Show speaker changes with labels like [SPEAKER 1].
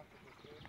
[SPEAKER 1] traffic was.